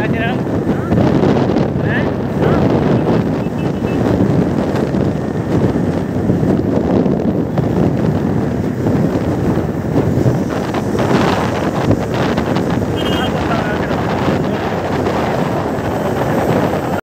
back it.